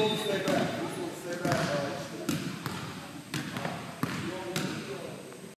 todos os